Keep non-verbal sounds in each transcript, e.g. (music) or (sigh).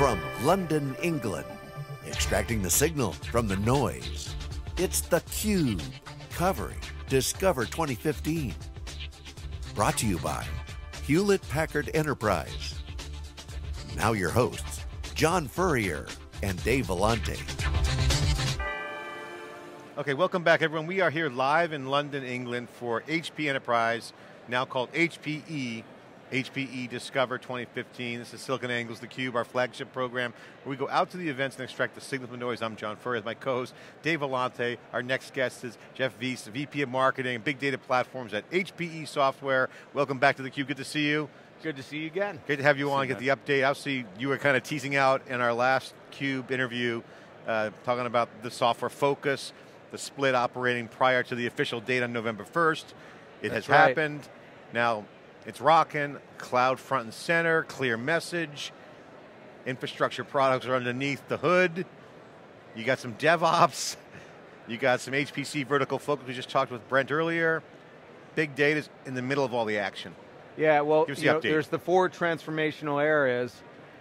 From London, England, extracting the signal from the noise. It's theCUBE, covering Discover 2015. Brought to you by Hewlett Packard Enterprise. Now your hosts, John Furrier and Dave Vellante. Okay, welcome back everyone. We are here live in London, England for HP Enterprise, now called HPE, HPE Discover 2015. This is SiliconANGLE's theCUBE, our flagship program, where we go out to the events and extract the signal from the noise. I'm John Furrier, my co-host, Dave Vellante. Our next guest is Jeff Veis, VP of Marketing and Big Data Platforms at HPE Software. Welcome back to theCUBE, good to see you. Good to see you again. Great to have you on, get the update. Obviously, you were kind of teasing out in our last CUBE interview, uh, talking about the software focus, the split operating prior to the official date on November 1st. It That's has right. happened. Now, it's rocking, cloud front and center, clear message, infrastructure products are underneath the hood. You got some DevOps, you got some HPC vertical focus, we just talked with Brent earlier. Big data's in the middle of all the action. Yeah, well, Give us you the know, there's the four transformational areas,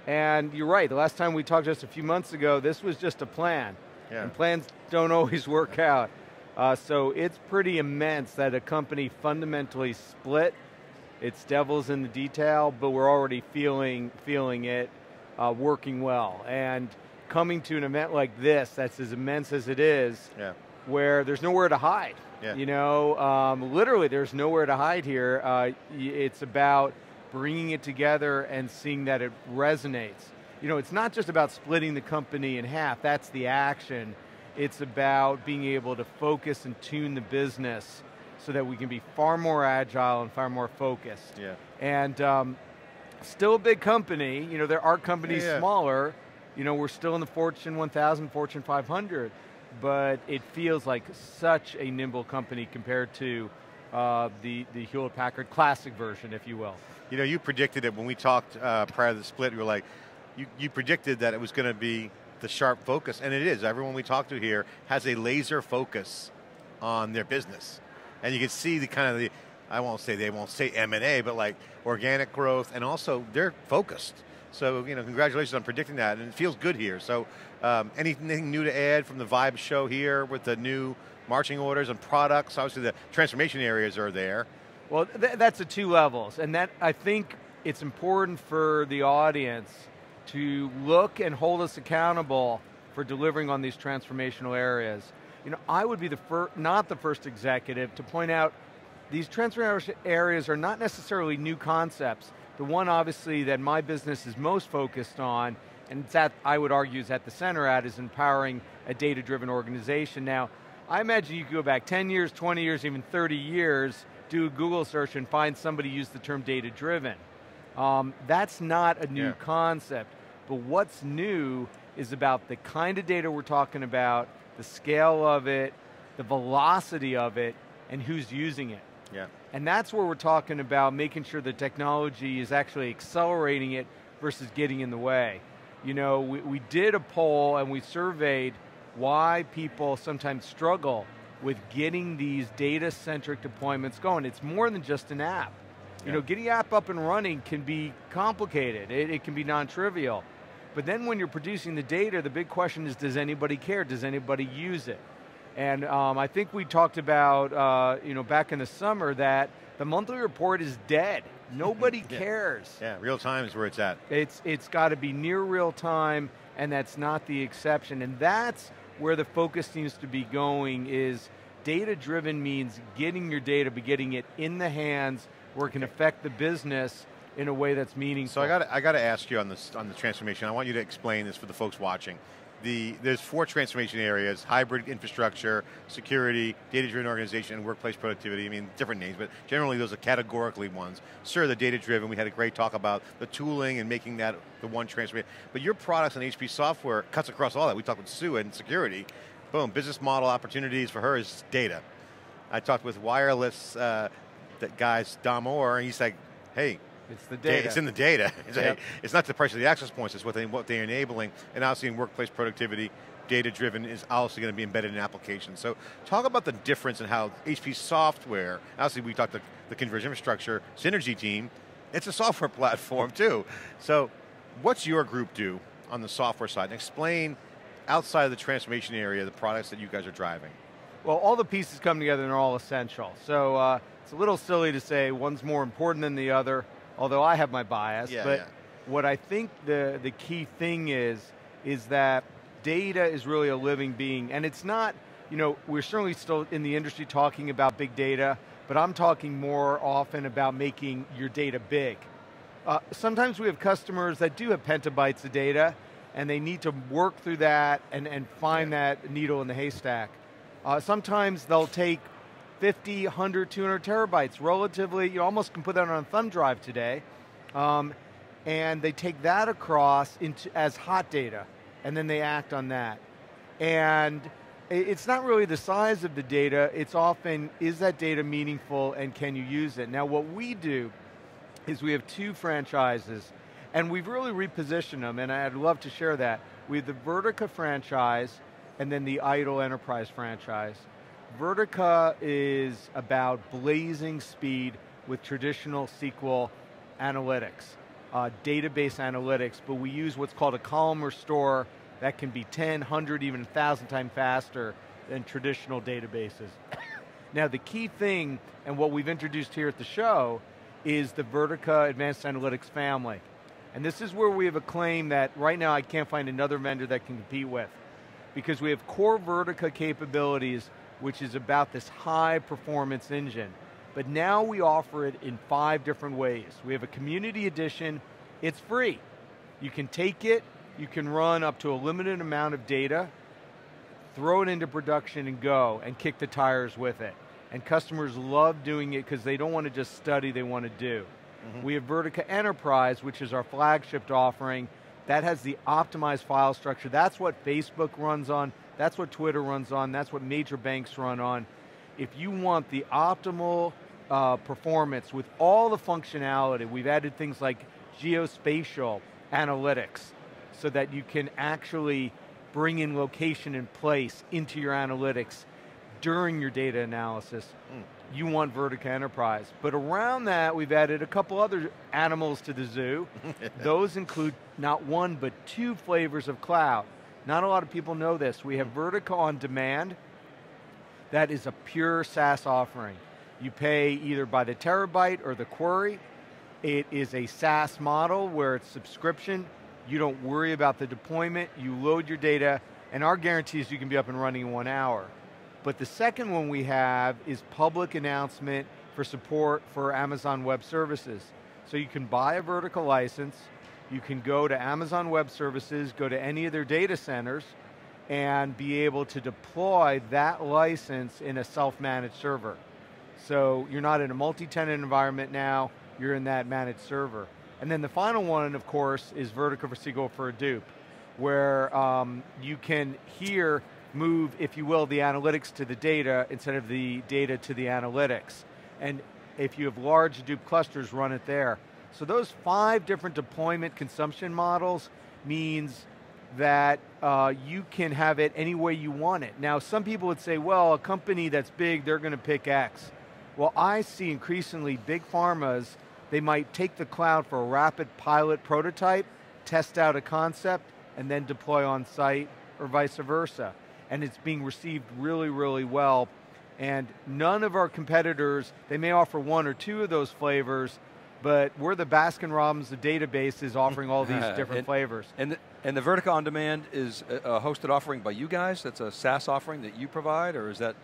and you're right, the last time we talked just a few months ago, this was just a plan. Yeah. And plans don't always work out. Uh, so it's pretty immense that a company fundamentally split. It's devils in the detail, but we're already feeling, feeling it uh, working well. And coming to an event like this, that's as immense as it is, Yeah. where there's nowhere to hide. Yeah. You know, um, literally there's nowhere to hide here. Uh, it's about bringing it together and seeing that it resonates. You know, it's not just about splitting the company in half, that's the action. It's about being able to focus and tune the business so that we can be far more agile and far more focused. Yeah. And um, still a big company, you know, there are companies Yeah, yeah. smaller, you know, we're still in the Fortune 1000, Fortune 500, but it feels like such a nimble company compared to uh, the, the Hewlett Packard classic version, if you will. You know, you predicted it when we talked uh, prior to the split. You were like, you, you predicted that it was going to be the sharp focus, and it is. Everyone we talk to here has a laser focus on their business, and you can see the kind of the. I won't say they won't say M and A, but like organic growth, and also they're focused. So you know, congratulations on predicting that, and it feels good here. So, um, anything new to add from the Vibe show here with the new marching orders and products? Obviously, the transformation areas are there. Well, th that's the two levels, and that I think it's important for the audience to look and hold us accountable for delivering on these transformational areas. You know, I would be the not the first executive to point out these transformational areas are not necessarily new concepts. The one obviously that my business is most focused on, and it's at, I would argue is at the center at, is empowering a data-driven organization. Now, I imagine you could go back 10 years, 20 years, even 30 years, do a Google search and find somebody use the term data-driven. Um, that's not a new Yeah. concept, but what's new is about the kind of data we're talking about, the scale of it, the velocity of it, and who's using it. Yeah. And that's where we're talking about making sure the technology is actually accelerating it versus getting in the way. You know, we, we did a poll and we surveyed why people sometimes struggle with getting these data-centric deployments going. It's more than just an app. You Yeah. know, getting an app up and running can be complicated. It, it can be non-trivial. But then when you're producing the data, the big question is, does anybody care? Does anybody use it? And um, I think we talked about, uh, you know, back in the summer that the monthly report is dead. (laughs) Nobody Yeah. cares. Yeah, real time is where it's at. It's, it's got to be near real time, and that's not the exception. And that's where the focus seems to be going is data-driven means getting your data, but getting it in the hands where it can affect the business in a way that's meaningful. So I got I got to ask you on on the transformation. I want you to explain this for the folks watching. The there's four transformation areas: hybrid infrastructure, security, data-driven organization, and workplace productivity. I mean, different names, but generally those are categorically ones. Sure, the data-driven. We had a great talk about the tooling and making that the one transformation. But your products and HP software cuts across all that. We talked with Sue and security. Boom, business model opportunities for her is data. I talked with wireless uh, that guys, Dom Orr, and he's like, hey, it's the data. It's in the data. (laughs) It's, Yep. it's not the price of the access points, it's what, they, what they're enabling. And obviously in workplace productivity, data-driven is also going to be embedded in applications. So talk about the difference in how HP software, obviously we talked the, the converged infrastructure synergy team, it's a software (laughs) platform too. So what's your group do on the software side and explain outside of the transformation area the products that you guys are driving. Well, all the pieces come together and they're all essential. So uh, it's a little silly to say one's more important than the other, although I have my bias. Yeah, but yeah. what I think the, the key thing is, is that data is really a living being. And it's not, you know, we're certainly still in the industry talking about big data, but I'm talking more often about making your data big. Uh, sometimes we have customers that do have petabytes of data, and they need to work through that and, and find Yeah. that needle in the haystack. Uh, sometimes they'll take 50, 100, 200 terabytes, relatively, you almost can put that on a thumb drive today, um, and they take that across into, as hot data, and then they act on that. And it's not really the size of the data, it's often, is that data meaningful and can you use it? Now what we do is we have two franchises, and we've really repositioned them, and I'd love to share that. We have the Vertica franchise, and then the IDOL Enterprise franchise. Vertica is about blazing speed with traditional SQL analytics, uh, database analytics, but we use what's called a columnar store that can be 10, 100, even 1,000 times faster than traditional databases. (coughs) now the key thing, and what we've introduced here at the show, is the Vertica Advanced Analytics family. And this is where we have a claim that right now I can't find another vendor that can compete with. Because we have core Vertica capabilities, which is about this high performance engine. But now we offer it in five different ways. We have a community edition, it's free. You can take it, you can run up to a limited amount of data, throw it into production and go, and kick the tires with it. And customers love doing it because they don't want to just study, they want to do. Mm-hmm. We have Vertica Enterprise, which is our flagship offering. That has the optimized file structure. That's what Facebook runs on, that's what Twitter runs on, that's what major banks run on. If you want the optimal uh, performance with all the functionality, we've added things like geospatial analytics so that you can actually bring in location and place into your analytics during your data analysis. You want Vertica Enterprise. But around that, we've added a couple other animals to the zoo. (laughs) Those include not one, but two flavors of cloud. Not a lot of people know this. We have Vertica On Demand. That is a pure SaaS offering. You pay either by the terabyte or the query. It is a SaaS model where it's subscription. You don't worry about the deployment. You load your data, and our guarantee is you can be up and running in one hour. But the second one we have is public announcement for support for Amazon Web Services. So you can buy a Vertica license, you can go to Amazon Web Services, go to any of their data centers, and be able to deploy that license in a self-managed server. So you're not in a multi-tenant environment now, you're in that managed server. And then the final one, of course, is Vertica for SQL for Hadoop, where um, you can here move, if you will, the analytics to the data instead of the data to the analytics. And if you have large Hadoop clusters, run it there. So those five different deployment consumption models means that uh, you can have it any way you want it. Now, some people would say, well, a company that's big, they're going to pick X. Well, I see increasingly big pharmas, they might take the cloud for a rapid pilot prototype, test out a concept, and then deploy on site, or vice versa. And it's being received really, really well. And none of our competitors, they may offer one or two of those flavors, but we're the Baskin Robbins the database is offering all these (laughs) different And- flavors. And the, and the Vertica On Demand is a, a hosted offering by you guys? That's a SaaS offering that you provide, or is that?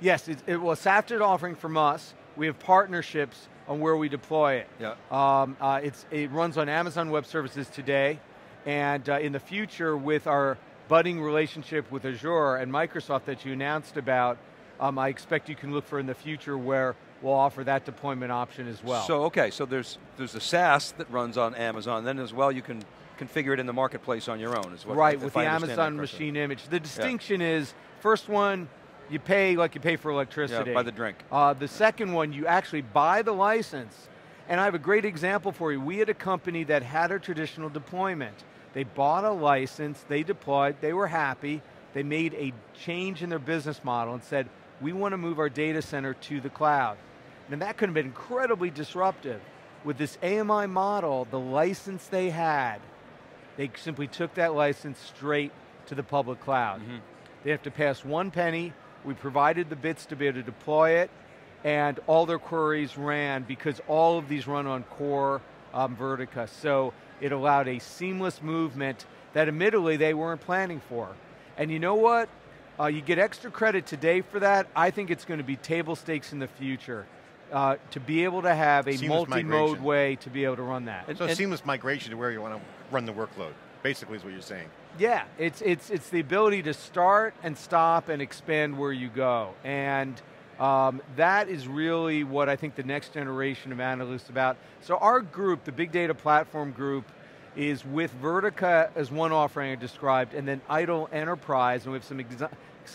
Yes, it, it was SAFTED offering from us. We have partnerships on where we deploy it. Yeah. Um, uh, it's, it runs on Amazon Web Services today, and uh, in the future with our budding relationship with Azure and Microsoft that you announced about, um, I expect you can look for in the future where we'll offer that deployment option as well. So okay, so there's there's a SaaS that runs on Amazon. Then as well, you can configure it in the marketplace on your own. Is what, right, with the Amazon machine image. The distinction is, first one, you pay like you pay for electricity. Yeah, by the drink. Uh, the second one, you actually buy the license. And I have a great example for you. We had a company that had a traditional deployment. They bought a license, they deployed, they were happy, they made a change in their business model and said, we want to move our data center to the cloud. And that could have been incredibly disruptive. With this AMI model, the license they had They simply took that license straight to the public cloud. Mm-hmm. They have to pass one penny. We provided the bits to be able to deploy it, and all their queries ran because all of these run on core um, Vertica. So it allowed a seamless movement that admittedly they weren't planning for. And you know what? Uh, you get extra credit today for that. I think it's going to be table stakes in the future. Uh, to be able to have a multi-mode way to be able to run that. And- So seamless migration to where you want to run the workload, basically is what you're saying. Yeah, it's, it's, it's the ability to start and stop and expand where you go. And um, that is really what I think the next generation of analysts is about. So our group, the Big Data Platform Group, is with Vertica as one offering I described, and then IDOL Enterprise, and we have some exi- ex-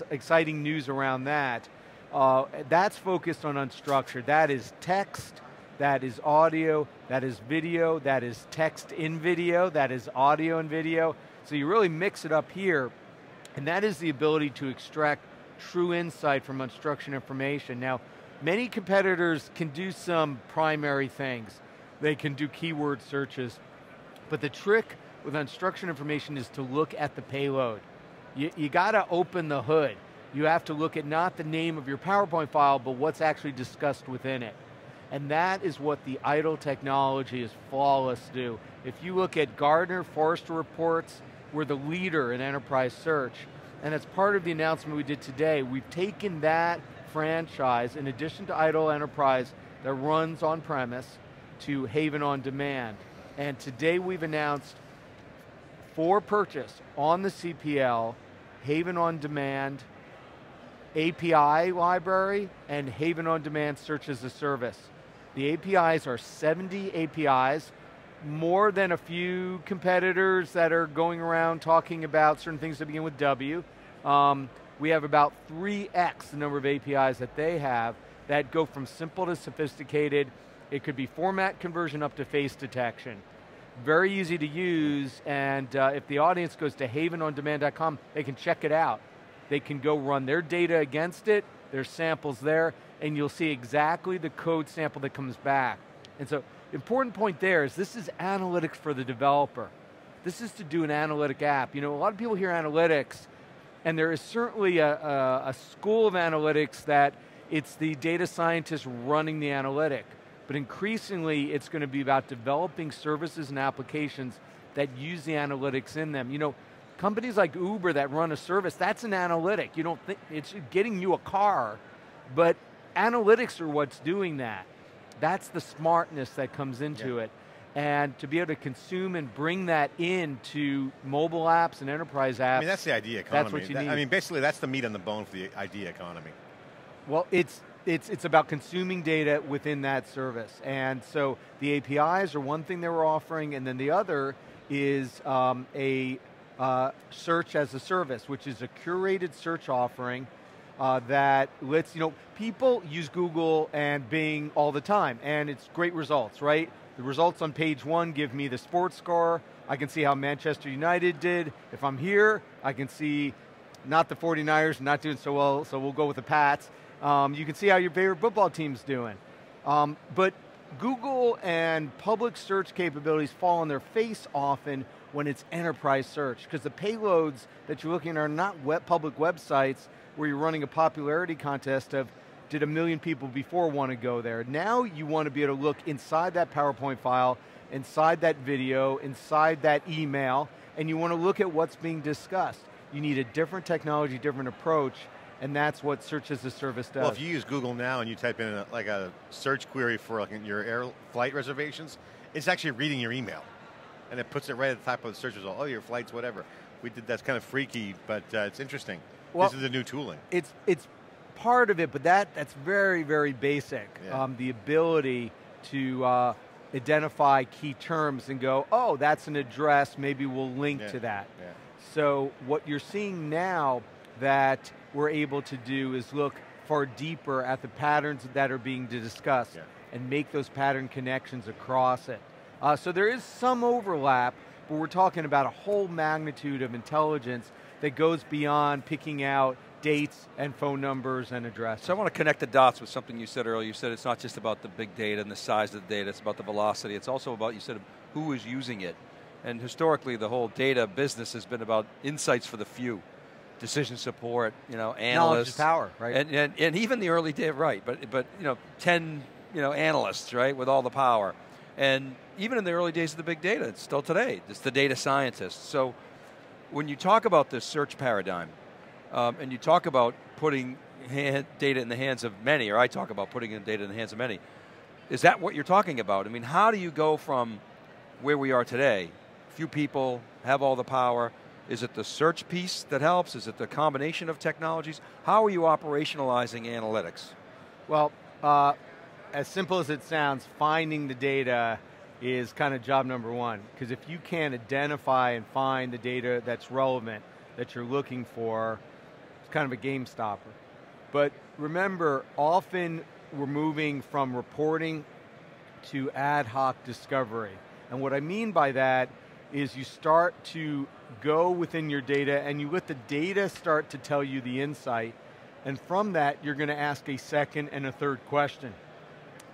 exciting news around that. Uh, that's focused on unstructured. That is text, that is audio, that is video, that is text in video, that is audio and video. So you really mix it up here, and that is the ability to extract true insight from unstructured information. Now, many competitors can do some primary things. They can do keyword searches, but the trick with unstructured information is to look at the payload. You, you got to open the hood. You have to look at not the name of your PowerPoint file, but what's actually discussed within it. And that is what the IDOL technology is flawless to do. If you look at Gartner Forrester reports, we're the leader in enterprise search. And as part of the announcement we did today, we've taken that franchise, in addition to IDOL Enterprise that runs on premise, to Haven on Demand. And today we've announced for purchase on the CPL, Haven on Demand, API library, and Haven on Demand Search as a Service. The APIs are 70 APIs, more than a few competitors that are going around talking about certain things that begin with W. Um, we have about 3x the number of APIs that they have that go from simple to sophisticated. It could be format conversion up to face detection. Very easy to use, and uh, if the audience goes to havenondemand.com, they can check it out. They can go run their data against it, there's samples there, and you'll see exactly the code sample that comes back. And so, important point there is this is analytics for the developer. This is to do an analytic app. You know, a lot of people hear analytics, and there is certainly a, a, a school of analytics that it's the data scientist running the analytic. But increasingly, it's going to be about developing services and applications that use the analytics in them. You know, companies like Uber that run a service, that's an analytic. You don't think, it's getting you a car, but analytics are what's doing that. That's the smartness that comes into Yeah. it. And to be able to consume and bring that into mobile apps and enterprise apps. I mean, that's the idea economy. That's what you That- need. I mean, basically, that's the meat on the bone for the idea economy. Well, it's it's it's about consuming data within that service, and so the APIs are one thing they were offering, and then the other is um, a uh, search as a service, which is a curated search offering uh, that lets you know people use Google and Bing all the time, and it's great results, right? The results on page one give me the sports score. I can see how Manchester United did. If I'm here, I can see not the 49ers, not doing so well, so we'll go with the Pats. Um, you can see how your favorite football team's doing. Um, but Google and public search capabilities fall on their face often when it's enterprise search, because the payloads that you're looking at are not web, public websites where you're running a popularity contest of did a million people before want to go there. Now you want to be able to look inside that PowerPoint file, inside that video, inside that email, and you want to look at what's being discussed. You need a different technology, different approach, and that's what search as a service does. Well, if you use Google now and you type in a, like a search query for like your air flight reservations, it's actually reading your email, and it puts it right at the top of the search result. Oh, your flights, whatever. We did that's kind of freaky, but uh, it's interesting. Well- this is the new tooling. it's it's part of it, but that that's very very basic. Yeah. Um, the ability to uh, identify key terms and go, oh, that's an address. Maybe we'll link Yeah, to that. yeah. So what you're seeing now that we're able to do is look far deeper at the patterns that are being discussed Yeah. and make those pattern connections across it. Uh, so there is some overlap, but we're talking about a whole magnitude of intelligence that goes beyond picking out dates and phone numbers and addresses. So I want to connect the dots with something you said earlier. You said it's not just about the big data and the size of the data, it's about the velocity. It's also about, you said, who is using it. And historically, the whole data business has been about insights for the few, decision support, you know, analysts. Knowledge is power, right? And, and, and even the early day, right, but, but you know, 10 you know, analysts, right, with all the power. And even in the early days of the big data, it's still today, it's the data scientists. So when you talk about this search paradigm, um, and you talk about putting hand, data in the hands of many, or I talk about putting in data in the hands of many, is that what you're talking about? I mean, how do you go from where we are today, few people have all the power, is it the search piece that helps? Is it the combination of technologies? How are you operationalizing analytics? Well, uh, as simple as it sounds, finding the data is kind of job number one. Because if you can't identify and find the data that's relevant, that you're looking for, it's kind of a game stopper. But remember, often we're moving from reporting to ad hoc discovery. And what I mean by that is you start to go within your data and you let the data start to tell you the insight. And from that, you're going to ask a second and a third question.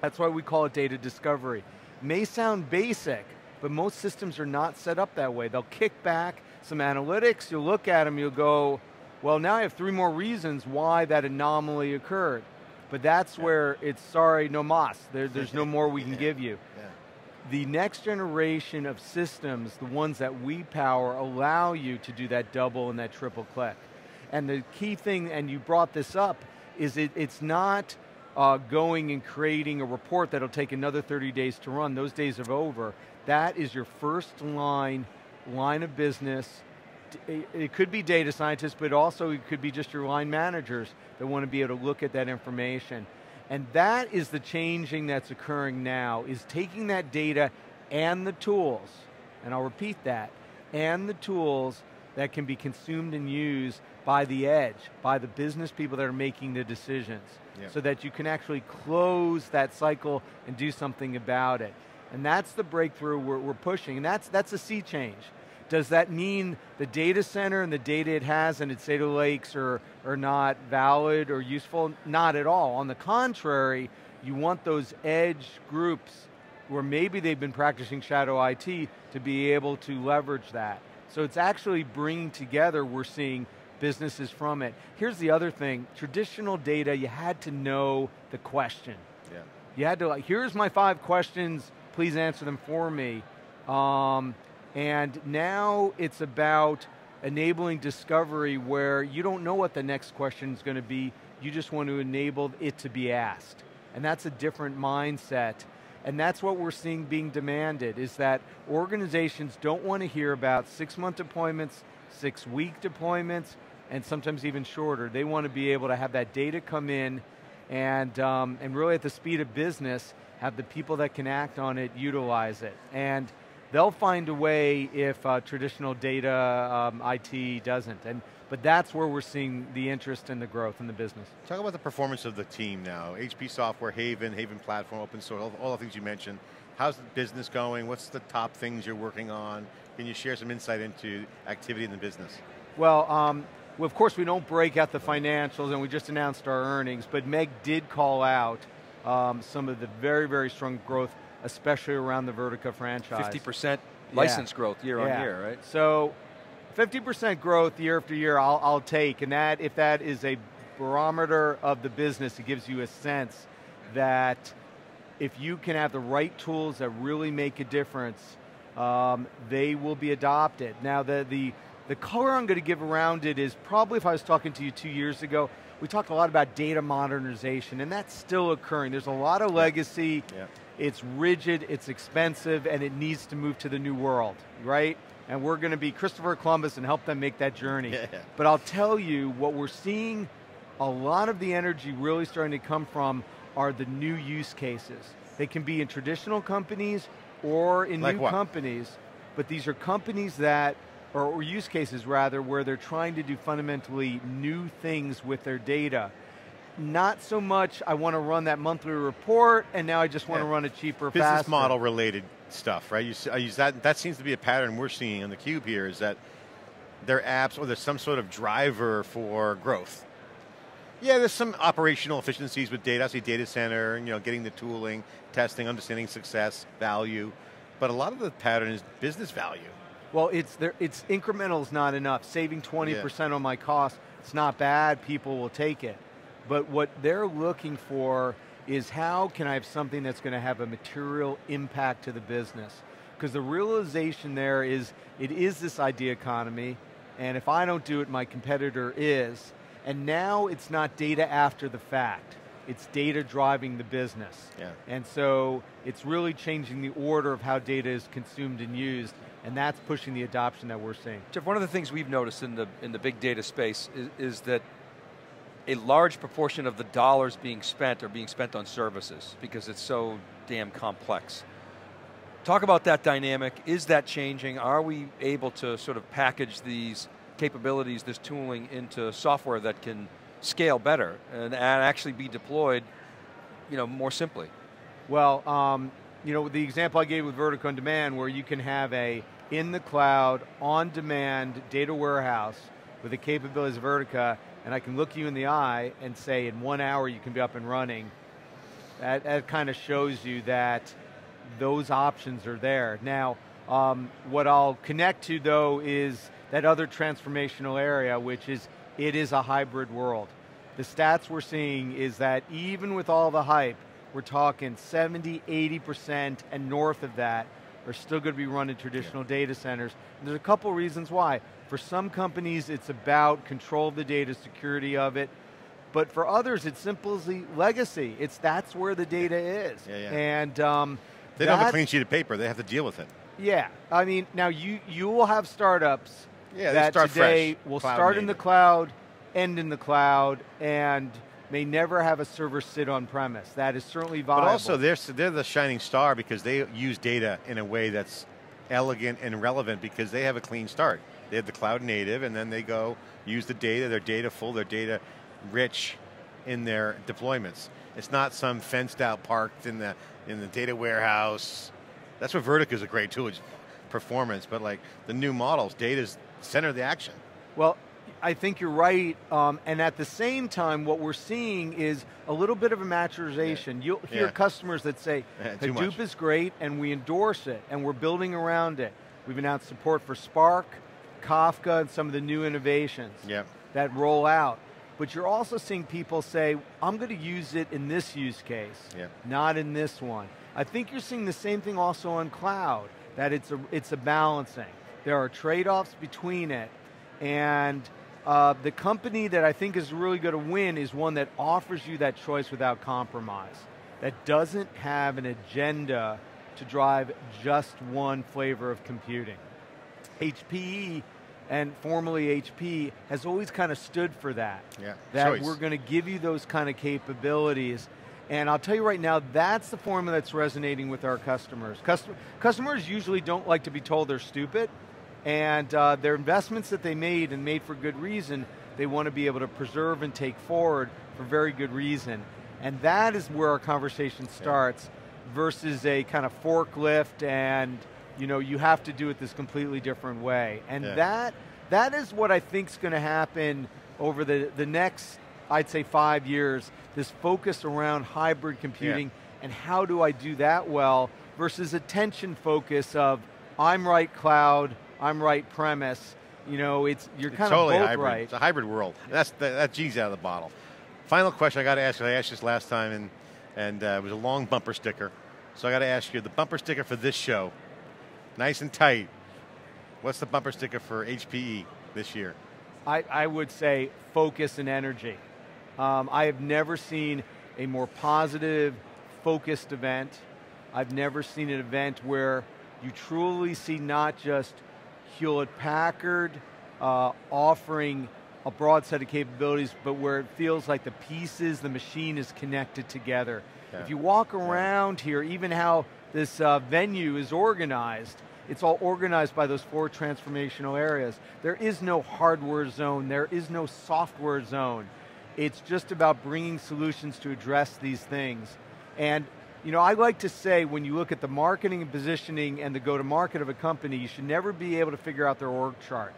That's why we call it data discovery. May sound basic, but most systems are not set up that way. They'll kick back some analytics, you'll look at them, you'll go, well now I have three more reasons why that anomaly occurred. But that's yeah. where it's sorry, no mas. There, there's no (laughs) more we can yeah. give you. Yeah. The next generation of systems, the ones that we power, allow you to do that double and that triple click. And the key thing, and you brought this up, is it, it's not uh, going and creating a report that'll take another 30 days to run. Those days are over. That is your first line, line of business. It could be data scientists, but also it could be just your line managers that want to be able to look at that information. And that is the changing that's occurring now, is taking that data and the tools, and I'll repeat that, and the tools that can be consumed and used by the edge, by the business people that are making the decisions so that you can actually close that cycle and do something about it. And that's the breakthrough we're, we're pushing, and that's, that's a sea change. Does that mean the data center and the data it has and its data lakes are, are not valid or useful? Not at all. On the contrary, you want those edge groups where maybe they've been practicing shadow IT to be able to leverage that. So it's actually bringing together, we're seeing businesses from it. Here's the other thing, traditional data, you had to know the question. Yeah. You had to, like, here's my five questions, please answer them for me. Um, and now it's about enabling discovery where you don't know what the next question is going to be, you just want to enable it to be asked. And that's a different mindset. And that's what we're seeing being demanded, is that organizations don't want to hear about six month deployments, six week deployments, and sometimes even shorter. They want to be able to have that data come in and, um, and really at the speed of business, have the people that can act on it utilize it. And they'll find a way if uh, traditional data um, IT doesn't. And, but that's where we're seeing the interest and the growth in the business. Talk about the performance of the team now. HP Software, Haven, Haven Platform, open source, all, all the things you mentioned. How's the business going? What's the top things you're working on? Can you share some insight into activity in the business? Well, um, well, of course, we don't break out the financials, and we just announced our earnings, but Meg did call out um, some of the very, very strong growth, especially around the Vertica franchise. 50% license yeah. growth year yeah. on year, right? So, 50% growth year after year, I'll, I'll take, and that, if that is a barometer of the business, it gives you a sense that if you can have the right tools that really make a difference, um, they will be adopted. Now, the, the the color I'm going to give around it is probably if I was talking to you two years ago, we talked a lot about data modernization, and that's still occurring. There's a lot of legacy, yeah. It's rigid, it's expensive, and it needs to move to the new world, right? And we're going to be Christopher Columbus and help them make that journey. Yeah. But I'll tell you, what we're seeing a lot of the energy really starting to come from are the new use cases. They can be in traditional companies or in like new what? companies, but these are companies that or, or use cases rather, where they're trying to do fundamentally new things with their data not so much I want to run that monthly report and now I just want yeah. to run it cheaper, Business faster. model related stuff, right? You, use that, that seems to be a pattern we're seeing on the cube here is that their apps or there's some sort of driver for growth. Yeah, there's some operational efficiencies with data, I see data center, you know, getting the tooling, testing, understanding success, value, but a lot of the pattern is business value Well, it's there. It's incremental is not enough. Saving 20% on my cost, it's not bad. People will take it. But what they're looking for is how can I have something that's going to have a material impact to the business? Because the realization there is, it is this idea economy, and if I don't do it, my competitor is. And now it's not data after the fact. It's data driving the business. Yeah. And so it's really changing the order of how data is consumed and used, and that's pushing the adoption that we're seeing. Jeff, one of the things we've noticed in the, in the big data space is, is that a large proportion of the dollars being spent are being spent on services because it's so damn complex. Talk about that dynamic. Is that changing? Are we able to sort of package these capabilities, this tooling into software that can scale better and, and actually be deployed you know, more simply? Well, um, you know, the example I gave with Vertica on Demand where you can have a in the cloud, on demand data warehouse with the capabilities of Vertica, and I can look you in the eye and say in one hour you can be up and running. That, that kind of shows you that those options are there. Now, um, what I'll connect to though is that other transformational area, which is it is a hybrid world. The stats we're seeing is that even with all the hype, we're talking 70, 80% and north of that are still going to be running traditional yeah. data centers. And there's a couple reasons why. For some companies, it's about control of the data, security of it. But for others, it's simply legacy. It's that's where the data is. Yeah, yeah. And um, they don't have a clean sheet of paper. They have to deal with it. Yeah, I mean, now you you will have startups yeah, that start today fresh, will start native. in the cloud, end in the cloud, and may never have a server sit on premise. That is certainly viable. But also, they're, they're the shining star because they use data in a way that's elegant and relevant because they have a clean start. They have the cloud native, and then they go use the data, their data full, their data rich in their deployments. It's not some fenced out parked in the in the data warehouse. That's what Vertica is a great tool, it's performance, but like the new models, data is center of the action. Well, I think you're right, um, and at the same time, what we're seeing is a little bit of a maturization. Yeah. You'll hear yeah. customers that say, yeah, Hadoop is great, and we endorse it, and we're building around it. We've announced support for Spark, Kafka, and some of the new innovations that roll out. But you're also seeing people say, I'm going to use it in this use case, not in this one. I think you're seeing the same thing also on cloud, that it's a, it's a balancing. There are trade-offs between it, and uh, the company that I think is really going to win is one that offers you that choice without compromise, that doesn't have an agenda to drive just one flavor of computing. HPE and formerly HP has always kind of stood for that. Yeah, that choice. we're going to give you those kind of capabilities. And I'll tell you right now, that's the formula that's resonating with our customers. Custom customers usually don't like to be told they're stupid, and uh, their investments that they made and made for good reason, they want to be able to preserve and take forward for very good reason. And that is where our conversation starts yeah. versus a kind of forklift and you know, you have to do it this completely different way. And yeah. that that is what I think is going to happen over the, the next, I'd say five years, this focus around hybrid computing yeah. and how do I do that well versus attention focus of I'm right cloud, I'm right premise. You know, it's you're it's kind totally of both hybrid. right. It's a hybrid world. That's the, that out of the bottle. Final question I got to ask you. I asked this last time, and and uh, it was a long bumper sticker. So I got to ask you the bumper sticker for this show nice and tight. What's the bumper sticker for HPE this year? I, I would say focus and energy. Um, I have never seen a more positive, focused event. I've never seen an event where you truly see not just Hewlett Packard uh, offering a broad set of capabilities, but where it feels like the pieces, the machine is connected together. Yeah. If you walk around yeah. here, even how this uh, venue is organized, it's all organized by those four transformational areas. There is no hardware zone, there is no software zone. It's just about bringing solutions to address these things. And you know, I like to say when you look at the marketing and positioning and the go-to-market of a company, you should never be able to figure out their org chart.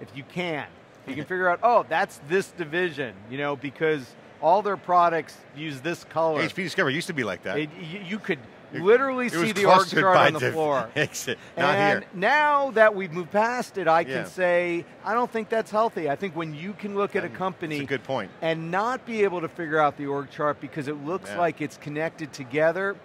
If you can, you can figure out, oh, that's this division, you know, because all their products use this color. HP Discovery used to be like that. It, you, you could literally It see the org chart on the (laughs) floor. Exit. Not and here. now that we've moved past it, I Yeah. can say I don't think that's healthy. I think when you can look at a company a good point. and not be able to figure out the org chart because it looks Yeah. like it's connected together,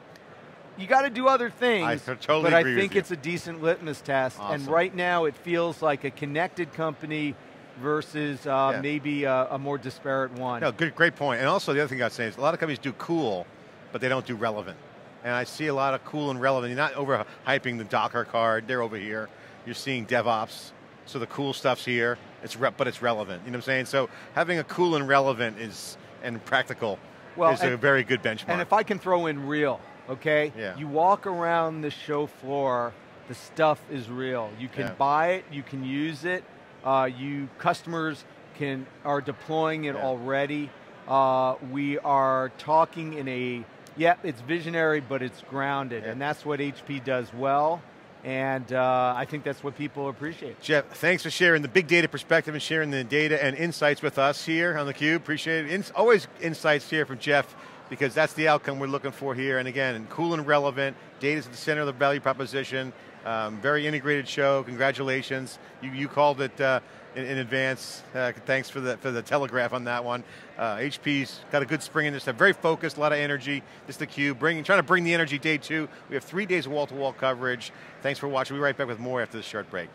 you got to do other things. I totally but I think it's a decent litmus test. And right now, it feels like a connected company versus uh, Yeah. maybe a, a more disparate one. No, good, great point. And also the other thing I'd say is a lot of companies do cool, but they don't do relevant. And I see a lot of cool and relevant. You're not overhyping the Docker card. They're over here. You're seeing DevOps. So the cool stuff's here. It's but it's relevant. You know what I'm saying? So having a cool and relevant is and practical Well, is a very good benchmark. And if I can throw in real, okay? Yeah. You walk around the show floor, the stuff is real. You can Yeah. buy it, you can use it. Uh, you customers can are deploying it Yeah. already. Uh, we are talking in a yeah, it's visionary, but it's grounded, Yeah. and that's what HP does well. And uh, I think that's what people appreciate. Jeff, thanks for sharing the big data perspective and sharing the data and insights with us here on theCUBE. Appreciate it. In, always insights here from Jeff because that's the outcome we're looking for here. And again, cool and relevant, data's at the center of the value proposition. Um, very integrated show, congratulations. You, you called it uh, in, in advance. Uh, thanks for the, for the telegraph on that one. Uh, HP's got a good spring in this, very focused, a lot of energy. This is theCUBE, bringing, trying to bring the energy day two. We have three days of wall-to-wall coverage. Thanks for watching. We'll be right back with more after this short break.